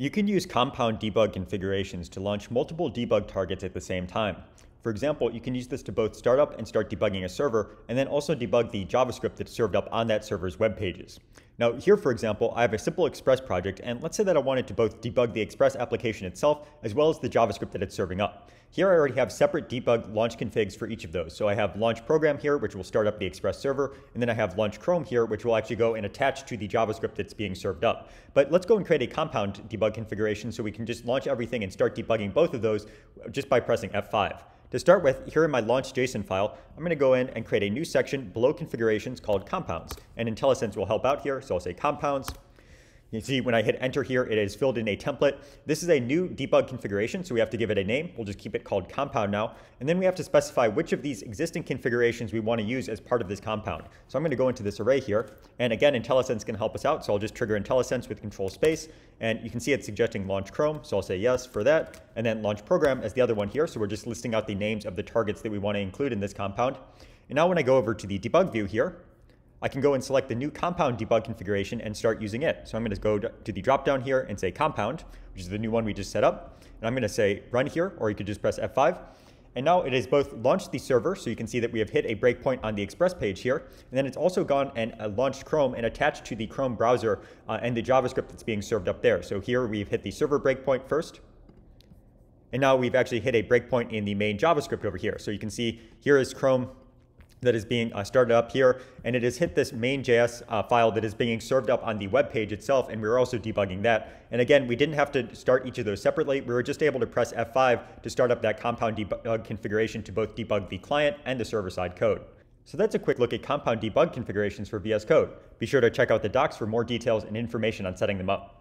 You can use compound debug configurations to launch multiple debug targets at the same time. For example, you can use this to both start up and start debugging a server, and then also debug the JavaScript that's served up on that server's web pages. Now here, for example, I have a simple Express project, and let's say that I wanted to both debug the Express application itself, as well as the JavaScript that it's serving up. Here I already have separate debug launch configs for each of those. So I have launch program here, which will start up the Express server, and then I have launch Chrome here, which will actually go and attach to the JavaScript that's being served up. But let's go and create a compound debug configuration so we can just launch everything and start debugging both of those just by pressing F5. To start with, here in my launch.json file, I'm going to go in and create a new section below configurations called compounds. And IntelliSense will help out here, so I'll say compounds. You see when I hit enter here, it is filled in a template. This is a new debug configuration, so we have to give it a name. We'll just keep it called compound now. And then we have to specify which of these existing configurations we want to use as part of this compound. So I'm going to go into this array here. And again, IntelliSense can help us out. So I'll just trigger IntelliSense with control space. And you can see it's suggesting launch Chrome. So I'll say yes for that. And then launch program as the other one here. So we're just listing out the names of the targets that we want to include in this compound. And now when I go over to the debug view here, I can go and select the new compound debug configuration and start using it. So I'm going to go to the drop down here and say compound, which is the new one we just set up. And I'm going to say run here, or you could just press F5. And now it has both launched the server, so you can see that we have hit a breakpoint on the Express page here. And then it's also gone and uh, launched Chrome and attached to the Chrome browser uh, and the JavaScript that's being served up there. So here we've hit the server breakpoint first. And now we've actually hit a breakpoint in the main JavaScript over here. So you can see here is Chrome that is being uh, started up here, and it has hit this main.js uh, file that is being served up on the web page itself, and we are also debugging that. And again, we didn't have to start each of those separately. We were just able to press F5 to start up that compound debug configuration to both debug the client and the server-side code. So that's a quick look at compound debug configurations for VS Code. Be sure to check out the docs for more details and information on setting them up.